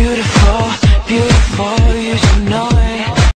beautiful,